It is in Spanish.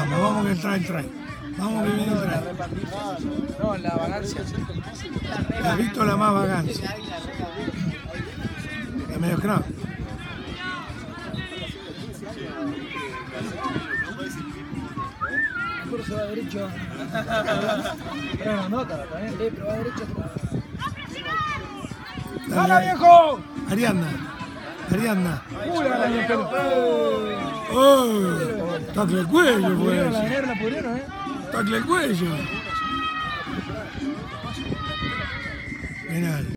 Vamos, vamos que trae, trae. Vamos que viene trae. No, la vagancia. La visto la más vagancia. La medio creo. curso va derecho. Pero no nota, también. Pero va derecho. ¡Hala, viejo! Arianda. Arianda. ¡Oh! Tacle el cuello, pues. La venera la pudieron, ¿eh? Tacle el cuello. Penal.